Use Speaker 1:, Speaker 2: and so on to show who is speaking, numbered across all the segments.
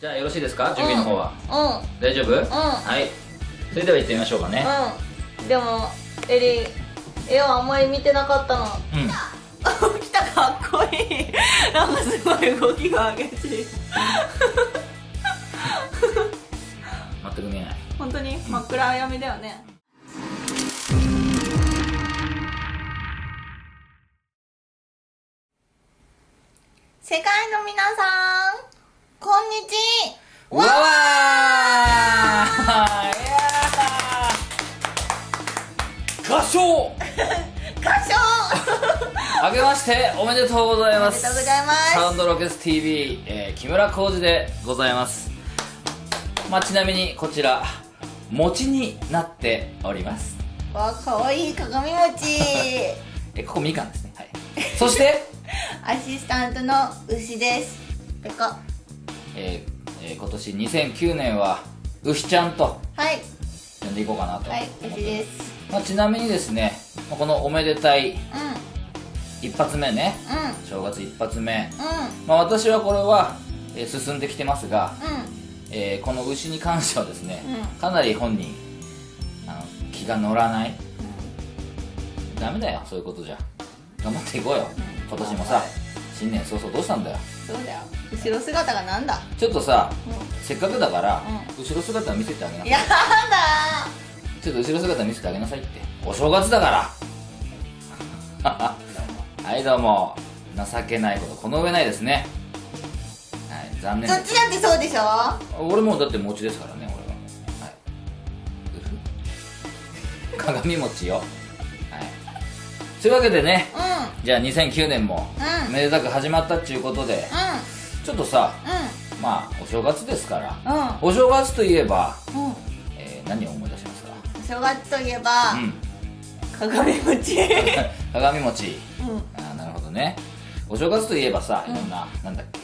Speaker 1: じゃあよろしいですか？準備の方は、
Speaker 2: うん。
Speaker 1: 大丈夫、はい。それでは行ってみましょうかね。
Speaker 2: うん。でもエリ絵をあんまり見てなかったの。
Speaker 1: うん、
Speaker 2: 来たかっこいい。なんかすごい動きが激しい。
Speaker 1: 全く見えない。
Speaker 2: 本当に？真っ暗闇だよね。世界の皆さんこんにち
Speaker 1: わわー。合唱。
Speaker 2: 歌唱。
Speaker 1: あげましておめでとうございます。
Speaker 2: おめでとうございます。
Speaker 1: サウンドロケス TV、えー木村浩二でございます。まあちなみにこちら餅になっております。
Speaker 2: わかわいい鏡餅。
Speaker 1: えここみかんですね。はい。そして、
Speaker 2: アシスタントの牛です。ペコ。は
Speaker 1: えーえー今年2009年は牛ちゃんと
Speaker 2: い。
Speaker 1: 呼んでいこうかなと思
Speaker 2: はい牛です。
Speaker 1: まあ、ちなみにですねまあこのおめでたい一発目ね
Speaker 2: うん。うん
Speaker 1: 正月一発目、
Speaker 2: うん。
Speaker 1: まあ、私はこれは、えー進んできてますが、
Speaker 2: うん。
Speaker 1: えーこの牛に関してはですね、
Speaker 2: う
Speaker 1: かなり本人あの気が乗らない。ダメだよそういうことじゃ。頑張っていこうよ、今年もさ新年早々どうしたんだよ。
Speaker 2: そうだよ。後ろ姿がなんだ？
Speaker 1: ちょっとさ
Speaker 2: う
Speaker 1: せっかくだから、
Speaker 2: う
Speaker 1: 後ろ姿見せてあげなさい。
Speaker 2: やだ
Speaker 1: ちょっと後ろ姿見せてあげなさいって。お正月だから。はいどうも。情けないことこの上ないですね。はい残念
Speaker 2: そっちだってそうでしょ？
Speaker 1: 俺もだって餅ですからね俺は。はい。鏡餅よ。はいというわけでね
Speaker 2: うん。
Speaker 1: じゃあ2009年も
Speaker 2: うん。
Speaker 1: めでたく始まったっちゅうことでちょっとさまあお正月ですから
Speaker 2: うん。うん
Speaker 1: お正月といえば、
Speaker 2: うん。
Speaker 1: えー何を思い出しますか？
Speaker 2: お正月といえば
Speaker 1: うん。
Speaker 2: 鏡餅。
Speaker 1: 鏡餅。
Speaker 2: うん。
Speaker 1: あーなるほどね。お正月といえばさいろんな、なんだっけ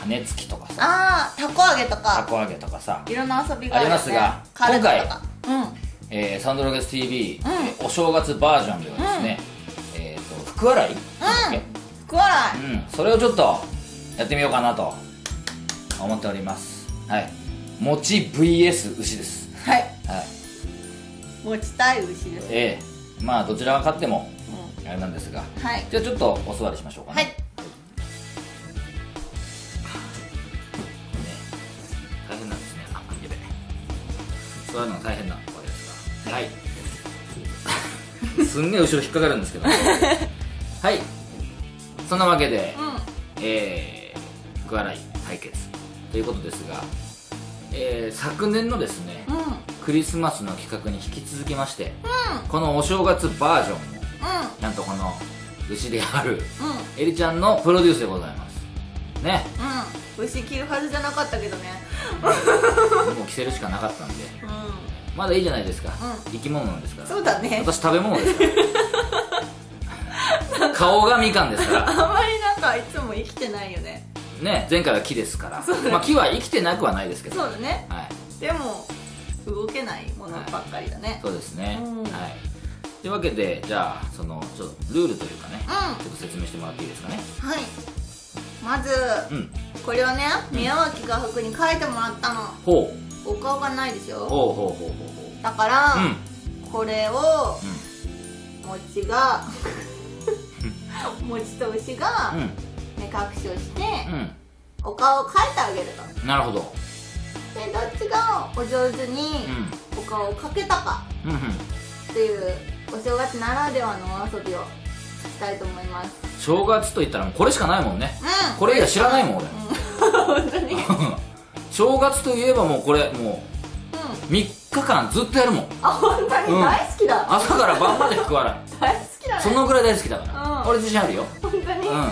Speaker 1: 羽根つきとかさ。
Speaker 2: ああたこ揚げと
Speaker 1: た
Speaker 2: か
Speaker 1: こ揚げとかさ、
Speaker 2: いろんな遊びがあね。
Speaker 1: ありますが今
Speaker 2: かうん。
Speaker 1: えーサンドロゲス TV、
Speaker 2: うん。
Speaker 1: えーお正月バージョンではですね、えっ、と福笑い？なん
Speaker 2: 福笑
Speaker 1: け？うん。それをちょっとやってみようかなと。思っております。はい。餅 VS 牛です。
Speaker 2: いはい。
Speaker 1: はい。
Speaker 2: 持ちたい牛です。
Speaker 1: ええ。まあどちらが勝っても
Speaker 2: う
Speaker 1: あれなんですが。
Speaker 2: んはい。
Speaker 1: じゃあちょっとお座りしましょうかね。
Speaker 2: はい。
Speaker 1: 大変なんですね。あやべえ。座るのが大変なわけですが。はい。すんげえ後ろ引っかかるんですけど はい。そんなわけで、
Speaker 2: うん。
Speaker 1: えー、福笑い対決。ということですが、えー昨年のですね、
Speaker 2: うん。うん
Speaker 1: クリスマスの企画に引き続きまして、このお正月バージョンも
Speaker 2: う
Speaker 1: なんとこの牛である
Speaker 2: んうん。
Speaker 1: エリちゃんのプロデュースでございます。ね。
Speaker 2: うん。牛着るはずじゃなかったけどね。
Speaker 1: もう着せるしかなかったんで。
Speaker 2: う
Speaker 1: まだいいじゃないですか、
Speaker 2: う
Speaker 1: 生き物なんですから。
Speaker 2: んそうだね。
Speaker 1: 私食べ物ですから 顔がみかんですから。
Speaker 2: あんまりなんかいつも生きてないよね。
Speaker 1: ね前回は木ですから。
Speaker 2: ね。
Speaker 1: まあ、木は生きてなくはないですけど。
Speaker 2: そうだね。
Speaker 1: はい。
Speaker 2: でも動けないものばっかりだね。
Speaker 1: そうですね、
Speaker 2: うん。
Speaker 1: はい。というわけでじゃあそのちょっとルールというかね、
Speaker 2: うん。
Speaker 1: ちょっと説明してもらっていいですかね？
Speaker 2: はい。まず
Speaker 1: うん。
Speaker 2: これをね宮脇画伯に描いてもらったの。
Speaker 1: ほ
Speaker 2: お顔がないでしょ
Speaker 1: うほうほうほうほう。ほ
Speaker 2: だから、
Speaker 1: ううん。
Speaker 2: これを餅が餅と牛が
Speaker 1: うん。
Speaker 2: 目隠しをして、
Speaker 1: うん。
Speaker 2: お顔を描いてあげると。
Speaker 1: うんなるほど。
Speaker 2: でどっちがお上手に
Speaker 1: うん。
Speaker 2: お顔を描けたか
Speaker 1: うんうん。
Speaker 2: っていうお正月ならではのお遊びをしたいと思います。
Speaker 1: 正月といったらもうこれしかないもんね。
Speaker 2: うん。
Speaker 1: これ以外知らないもん俺。
Speaker 2: 本当に。う ん
Speaker 1: 正月といえばもうこれもう3日間ずっとやるもん。
Speaker 2: あ本当に
Speaker 1: うん。
Speaker 2: 大好きだ、
Speaker 1: 朝から晩まで食わない。
Speaker 2: 大好きだね
Speaker 1: そのぐらい大好きだから、
Speaker 2: うん。
Speaker 1: 俺自信あるよ。
Speaker 2: 本当に？
Speaker 1: うん。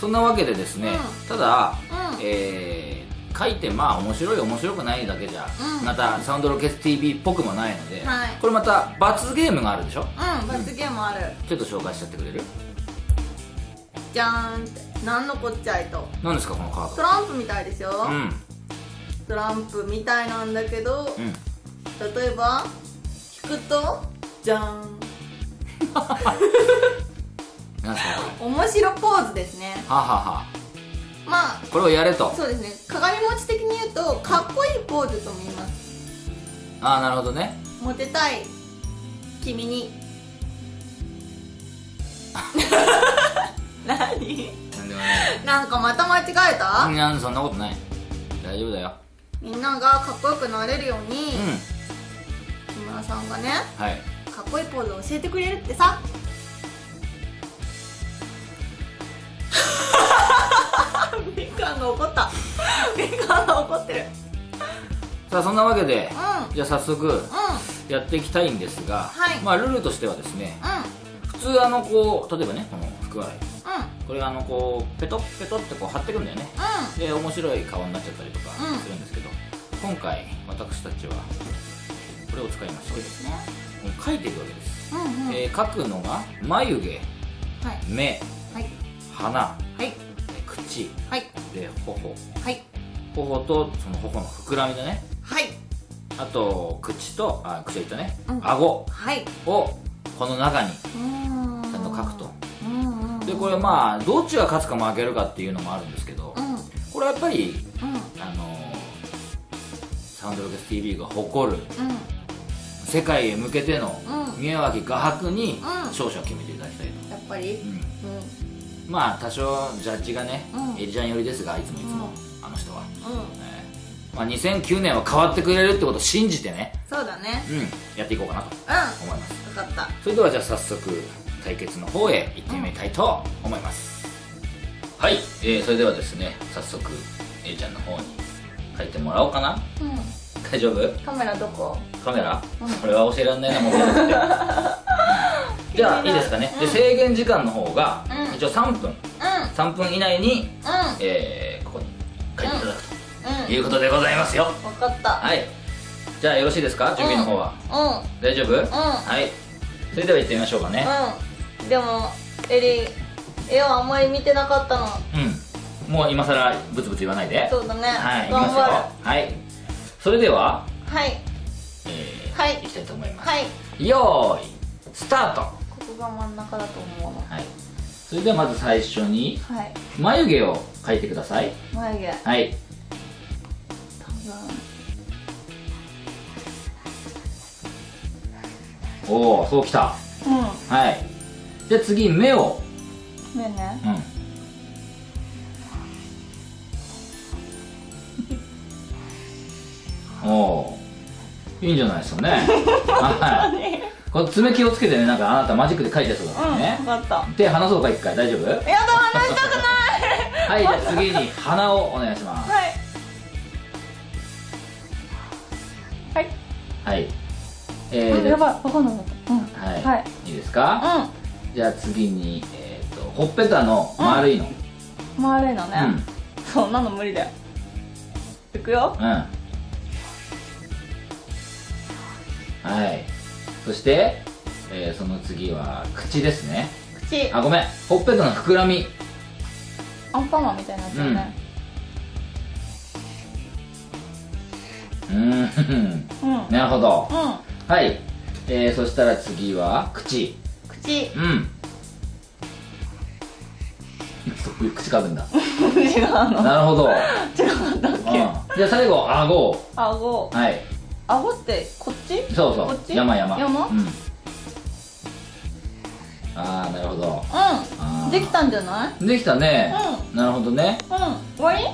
Speaker 1: そんなわけでですね、
Speaker 2: うん。
Speaker 1: ただ、
Speaker 2: うん。
Speaker 1: えー書いてまあ面白い面白くないだけじゃ、
Speaker 2: うん。
Speaker 1: またサウンドロケス TV っぽくもないので、
Speaker 2: はい。
Speaker 1: これまた罰ゲームがあるでしょ？
Speaker 2: うん罰ゲームある。
Speaker 1: ちょっと紹介しちゃってくれる？
Speaker 2: じゃーんって。何のこっちゃいと。
Speaker 1: 何ですかこのカー
Speaker 2: トランプみたいでしょ、
Speaker 1: ドうん。
Speaker 2: トランプみたいなんだけど
Speaker 1: うん。
Speaker 2: 例えば引くとじゃーん
Speaker 1: 何ですかこ
Speaker 2: 面白ポーズですね。
Speaker 1: れはあはあは。
Speaker 2: まあ
Speaker 1: あこれをやれと。
Speaker 2: そうですね。鏡餅的に言うとかっこいいポーズとも言います。
Speaker 1: ああなるほどね。
Speaker 2: モテたい。君に。何？
Speaker 1: なんでもない。
Speaker 2: なんかまた間違えた、
Speaker 1: うんなんそんなことない。大丈夫だよ。
Speaker 2: みんながかっこよくなれるように、
Speaker 1: うん。
Speaker 2: 木村さんがね
Speaker 1: はい
Speaker 2: かっこいいポーズを教えてくれるってさ。みかんが怒った。みかんが怒ってる。
Speaker 1: さあそんなわけで
Speaker 2: うん。
Speaker 1: じゃあ早速
Speaker 2: うん。
Speaker 1: やっていきたいんですが、
Speaker 2: はい。
Speaker 1: まあルールとしてはですね
Speaker 2: うん。
Speaker 1: 普通あのこう例えばねこの福笑い。
Speaker 2: うん。
Speaker 1: これあのこうペトッペトってこう貼ってくんだよね。
Speaker 2: う
Speaker 1: で面白い顔になっちゃったりとか
Speaker 2: うん。
Speaker 1: するんですけど、今回私たちはこれを使いまして
Speaker 2: んね
Speaker 1: もう描いていくわけです、
Speaker 2: うんうん。はい
Speaker 1: えー描くのが眉毛目
Speaker 2: はい。
Speaker 1: 鼻
Speaker 2: はい。
Speaker 1: えー口
Speaker 2: はい。
Speaker 1: で頬。
Speaker 2: はい。
Speaker 1: 頬とその頬の膨らみだね。
Speaker 2: はい。
Speaker 1: あと口とあ口を言ったね、
Speaker 2: うん。
Speaker 1: 顎
Speaker 2: はい。
Speaker 1: をこの中にちゃんと描くと。
Speaker 2: うんうん
Speaker 1: でこれまあどっちが勝つか負けるかっていうのもあるんですけど
Speaker 2: うん。
Speaker 1: これはやっぱり
Speaker 2: うん。
Speaker 1: あのーサウンドロケス TV が誇る
Speaker 2: うん
Speaker 1: 世界へ向けての
Speaker 2: うん。
Speaker 1: 宮脇画伯に
Speaker 2: うん。
Speaker 1: 勝者を決めていただきたいと、
Speaker 2: やっぱり？
Speaker 1: うん。
Speaker 2: うん。
Speaker 1: まあ多少ジャッジがね、
Speaker 2: うん。
Speaker 1: エリちゃん寄りですがいつもいつも、
Speaker 2: う
Speaker 1: あの人は、
Speaker 2: うん。
Speaker 1: えー。まあ、2009年は変わってくれるってことを信じてね、
Speaker 2: そうだね。
Speaker 1: うん、やっていこうかなと
Speaker 2: うん。
Speaker 1: 思います。
Speaker 2: 分かった。
Speaker 1: それではじゃあ早速対決の方へ行ってみたいと思います、はい、えー、それではですね早速エリちゃんの方に書いてもらおうかな。
Speaker 2: うん
Speaker 1: 大丈夫？
Speaker 2: カメラどこ？
Speaker 1: カメラ、
Speaker 2: うん。
Speaker 1: これは教えられないなもう じゃあいいですかね、で制限時間の方が、
Speaker 2: うん。
Speaker 1: 一応3分。
Speaker 2: うん。
Speaker 1: 3分以内に、
Speaker 2: う
Speaker 1: えーここに書いていただく
Speaker 2: ん
Speaker 1: と
Speaker 2: うん。
Speaker 1: いうことでございますよ、
Speaker 2: 分かった。
Speaker 1: はい。じゃあよろしいですか？準備の方は、
Speaker 2: うん。
Speaker 1: 大丈夫、はい。それでは行ってみましょうかね。
Speaker 2: うん。でもエリ絵をあんまり見てなかったの。
Speaker 1: うん。もう今更ブツブツ言わないで。
Speaker 2: そうだね。
Speaker 1: はい。
Speaker 2: 頑張
Speaker 1: はいそれでは、
Speaker 2: るはい。
Speaker 1: えー
Speaker 2: はい。
Speaker 1: 行きたいと思います、
Speaker 2: はい。
Speaker 1: よーいスタート。
Speaker 2: ここが真ん中だと思うの。
Speaker 1: はい。それではまず最初に
Speaker 2: はい。
Speaker 1: 眉毛を描いてください。
Speaker 2: 眉毛。
Speaker 1: はい。おおそうきた。
Speaker 2: 多分
Speaker 1: はい。じゃあ次目を。
Speaker 2: うん目ね。
Speaker 1: うんおおいいんじゃないですかね。はい。この爪気をつけてねなんかあなたマジックで描いてそうだからね、
Speaker 2: 分かった。
Speaker 1: 手離そうか一回。大丈夫？
Speaker 2: やだ話したくない。
Speaker 1: はいじゃあ次に鼻をお願いします。
Speaker 2: はい。はい。
Speaker 1: はい。えー、
Speaker 2: うんやばい分かんなかった。うん。
Speaker 1: はい、
Speaker 2: はい。
Speaker 1: い、いですか、
Speaker 2: う
Speaker 1: じゃあ次にえっ、とほっぺたの丸いの。
Speaker 2: ん丸いのね。
Speaker 1: うん。
Speaker 2: そんなの無理だよ。いくよ。
Speaker 1: うん、はい。そして、えーその次は口ですね。
Speaker 2: 口。
Speaker 1: あごめん。ほっぺたの膨らみ。
Speaker 2: アンパンマンみたいになっちゃうね。
Speaker 1: うーん。
Speaker 2: うん。うん。
Speaker 1: なるほど。はい、えーそしたら次は口。
Speaker 2: 口。
Speaker 1: うん。そう口かぶんだ。
Speaker 2: 違うの。
Speaker 1: なるほど、うん、
Speaker 2: 違うんだっけ。
Speaker 1: じゃあ最後顎。
Speaker 2: 顎。
Speaker 1: はい。
Speaker 2: 顎ってこっち？
Speaker 1: そうそう。
Speaker 2: こっち？
Speaker 1: 山山
Speaker 2: 山？
Speaker 1: うん。ああなるほど。
Speaker 2: うん。できたんじゃない？
Speaker 1: できたね、なるほどね。
Speaker 2: うん。終わり？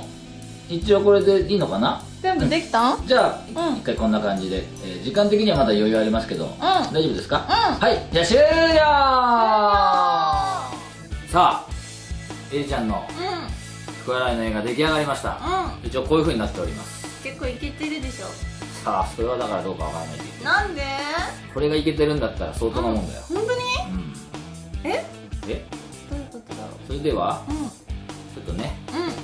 Speaker 1: 一応これでいいのかな？
Speaker 2: 全部できた？ん。
Speaker 1: じゃあ、
Speaker 2: うん。
Speaker 1: 一回こんな感じで、えー時間的にはまだ余裕ありますけど、大丈夫ですか、
Speaker 2: うん。
Speaker 1: はい。じゃあ終了！さあえりちゃんの
Speaker 2: うん。
Speaker 1: 福笑いの絵が出来上がりました。
Speaker 2: うん。
Speaker 1: 一応こういう風になっております。
Speaker 2: 結構いけてるでしょ
Speaker 1: さあそれはだからどうかわからないけない
Speaker 2: なんで？
Speaker 1: これがいけてるんだったら相当なもんだよ、
Speaker 2: 本当に？
Speaker 1: うん。
Speaker 2: え？
Speaker 1: え？
Speaker 2: どういうことだろ
Speaker 1: それでは
Speaker 2: ううん。
Speaker 1: ちょっとね
Speaker 2: うん。うん
Speaker 1: じ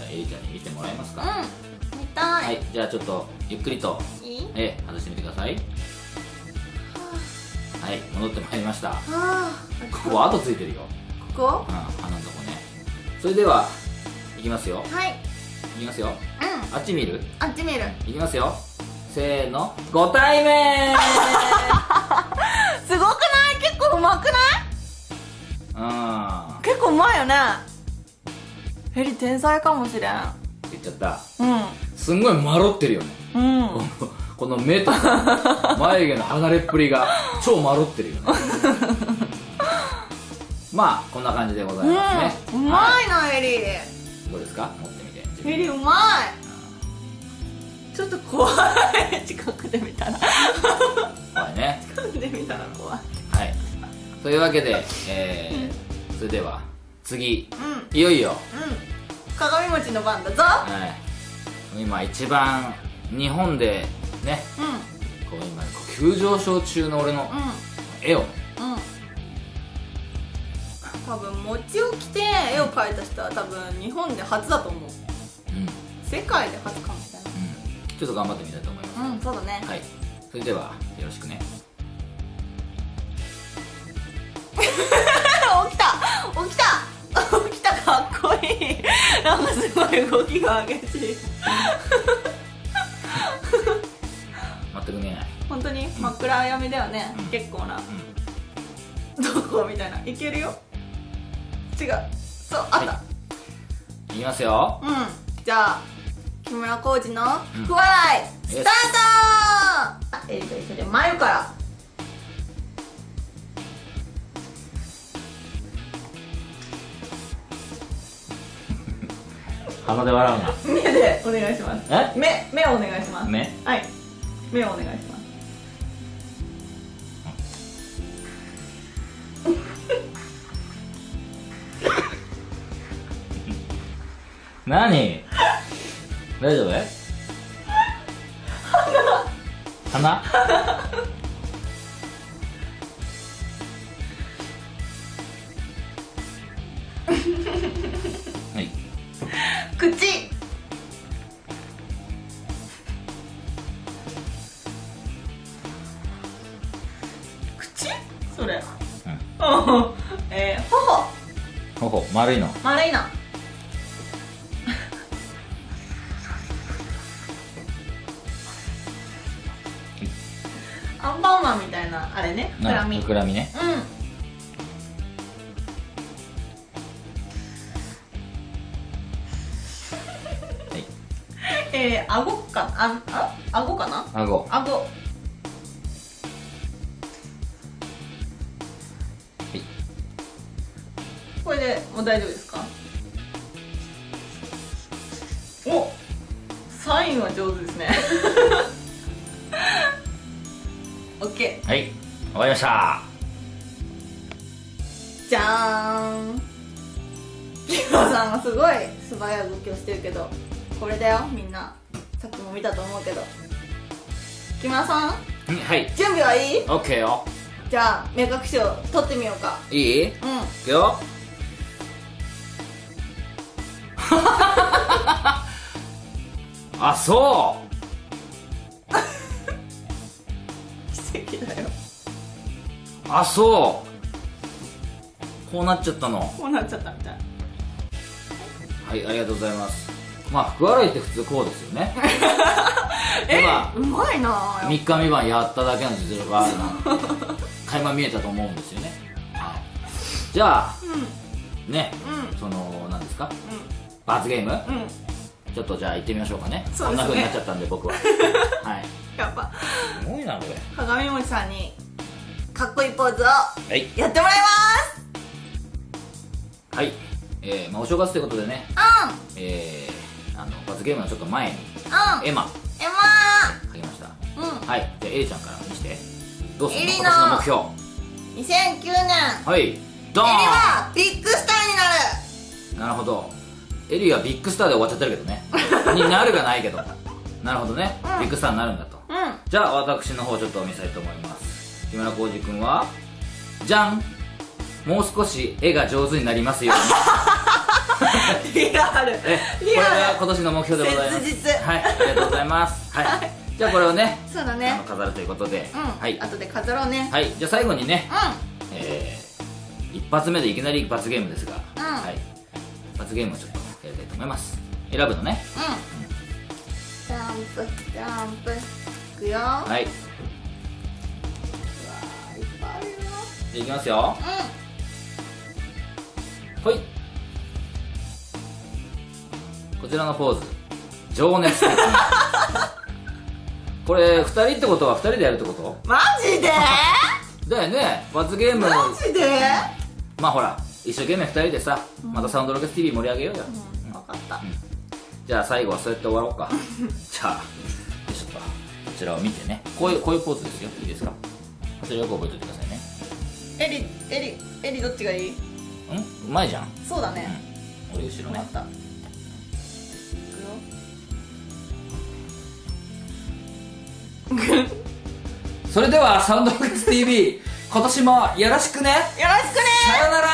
Speaker 1: ゃあえりちゃんに見てもらえますか、
Speaker 2: 見た
Speaker 1: はい。いじゃあちょっとゆっくりと
Speaker 2: いい？
Speaker 1: え外してみてください。はい。戻ってまいりました。
Speaker 2: はあ。
Speaker 1: ここ跡ついてるよ。
Speaker 2: ここ？
Speaker 1: うん。鼻のとこね。それではいきますよ。
Speaker 2: はい。
Speaker 1: いきますよ。
Speaker 2: うん。
Speaker 1: あっち見る？
Speaker 2: あっち見る。
Speaker 1: いきますよせーの。ご対面。
Speaker 2: すごくない？結構うまくない？
Speaker 1: うん。
Speaker 2: 結構うまいよね。ヘリ天才かもしれん。
Speaker 1: 言っちゃった。
Speaker 2: うん。
Speaker 1: すんごいまろってるよね。
Speaker 2: うん。
Speaker 1: この 目とか眉毛の離れっぷりが超まろってるよね。まあこんな感じでございますね、
Speaker 2: うん。う
Speaker 1: は
Speaker 2: まいなエリ。
Speaker 1: いどうですか？持ってみて。
Speaker 2: エリうまいちょっと怖い。近くで見たら。
Speaker 1: はいね。
Speaker 2: 近くで見たら怖い。
Speaker 1: はい。というわけで、えーそれでは次。
Speaker 2: うん。
Speaker 1: いよいよ、
Speaker 2: うん。鏡餅の番だぞ。
Speaker 1: はい、今一番日本でね
Speaker 2: うん。
Speaker 1: こう今こう急上昇中の俺の絵を。ね
Speaker 2: うん。うん多分餅を着て絵を描いた人は多分日本で初だと思う。
Speaker 1: うん、うん、
Speaker 2: 世界で初かも。しれ
Speaker 1: ちょっと頑張ってみたいと思います、
Speaker 2: うんそうだね。
Speaker 1: はい。それではよろしくね。
Speaker 2: 起きた。起きた。起きたかっこいい。なんかすごい動きが激しい。
Speaker 1: 全く見えない。
Speaker 2: 本当に？真っ暗闇だよね、
Speaker 1: うん。
Speaker 2: 結構な。
Speaker 1: う
Speaker 2: どこ？みたいな。いけるよ。違う。そうあった、
Speaker 1: んいきますよ。
Speaker 2: うん。じゃあ木村浩二の
Speaker 1: うん。
Speaker 2: 福笑い、
Speaker 1: うん
Speaker 2: スタート！エリと一緒で眉から。
Speaker 1: 鼻で笑うな。
Speaker 2: 目でお願いします。
Speaker 1: え？
Speaker 2: 目目をお願いします。
Speaker 1: 目？
Speaker 2: はい。目をお願いします。
Speaker 1: 何？大丈夫？鼻？はい。
Speaker 2: 口。口？それ。
Speaker 1: うん。
Speaker 2: うん。えー、頬。
Speaker 1: ほほ丸いの。
Speaker 2: 丸いなアンパンマンみたいなあれね。膨らみ
Speaker 1: 膨らみね。
Speaker 2: うん。
Speaker 1: はい。
Speaker 2: えー、顎かああ顎かな？
Speaker 1: 顎。
Speaker 2: 顎。
Speaker 1: い。
Speaker 2: これでもう大丈夫ですか？おサインは上手ですねオッケ
Speaker 1: はいわかりました。
Speaker 2: ーじゃーん。木村さんがすごい素早い動きをしてるけどこれだよみんな。さっきも見たと思うけど。木村さん？
Speaker 1: うんはい。
Speaker 2: 準備はいい
Speaker 1: ？OK よ。
Speaker 2: じゃあ目隠しを取ってみようか。
Speaker 1: いい？い
Speaker 2: うん。
Speaker 1: くよ。あそうあそう。こうなっちゃったの。
Speaker 2: こうなっちゃったみたい。
Speaker 1: はいありがとうございます。まあ福笑いって普通こうですよね。
Speaker 2: え
Speaker 1: まあ
Speaker 2: うまいな。
Speaker 1: 3日3晩やっただけの実力があるな 垣間見えたと思うんですよね、はい、じゃあ
Speaker 2: うん。
Speaker 1: ね
Speaker 2: うん。
Speaker 1: その何ですか？
Speaker 2: う
Speaker 1: 罰ゲーム？
Speaker 2: んうん。
Speaker 1: ちょっとじゃあ行ってみましょうかね。
Speaker 2: そね。
Speaker 1: こんな風になっちゃったんで僕は。はい。
Speaker 2: やっぱ。
Speaker 1: すごいなこれ。
Speaker 2: 鏡餅さんにかっこいいポーズを
Speaker 1: はい。
Speaker 2: やってもらい
Speaker 1: はい。えーまあ、お正月ということでね。
Speaker 2: ます
Speaker 1: えー、あの罰ゲームのちょっと前に
Speaker 2: うん。うん
Speaker 1: エマ。
Speaker 2: エ
Speaker 1: 書きました。
Speaker 2: マうん。
Speaker 1: はい。じゃあエリちゃんから見して。どうするの？今年の目標。
Speaker 2: 2009年。
Speaker 1: はい。ドーン。
Speaker 2: エリはビッグスターになる。
Speaker 1: なるほど。エリはビッグスターで終わっちゃってるけどね。になるがないけど。なるほどね、
Speaker 2: うん。
Speaker 1: ビッグスターになるんだと。
Speaker 2: うん。
Speaker 1: じゃあ私の方ちょっと見せたいと思います木村浩二君はじゃん。もう少し絵が上手になりますように。
Speaker 2: リアル。
Speaker 1: えこれが今年の目標でございます。
Speaker 2: 切実。
Speaker 1: はいありがとうございます。はい。じゃあこれをね
Speaker 2: そうだね。
Speaker 1: 飾るということで、
Speaker 2: うん。
Speaker 1: はい、
Speaker 2: 後で飾ろうね。
Speaker 1: はい、じゃあ最後にね、
Speaker 2: う
Speaker 1: えー、一発目でいきなり罰ゲームですが、
Speaker 2: うん。
Speaker 1: はい、罰ゲームをちょっとやりたいと思います。選ぶのね。
Speaker 2: んうん。ジャンプジャンプ。いくよ。は
Speaker 1: い
Speaker 2: い
Speaker 1: きますよ。ほい。こちらのポーズ。情熱 これ2人ってことは2人でやるってこと？
Speaker 2: マジで？
Speaker 1: だよね。罰ゲーム。
Speaker 2: マジで？
Speaker 1: まあほら一生懸命2人でさまたサウンドロケス TV 盛り上げようよ、
Speaker 2: うん。分かった。
Speaker 1: じゃあ最後はそうやって終わろうか。じゃあちょっと。こちらを見てね。こういうこういうポーズですよ。いいですか？こちらよく覚えておいてくださいね
Speaker 2: エリエリエリどっちがいい？
Speaker 1: ん？前じゃん。
Speaker 2: そうだね。
Speaker 1: 俺後ろね。
Speaker 2: った。いくよ。
Speaker 1: それではサウンドロケス TV 今年もよろしくね。
Speaker 2: よろしくね。
Speaker 1: さよなら